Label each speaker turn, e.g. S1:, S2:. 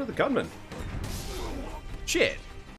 S1: to the gunman? Shit.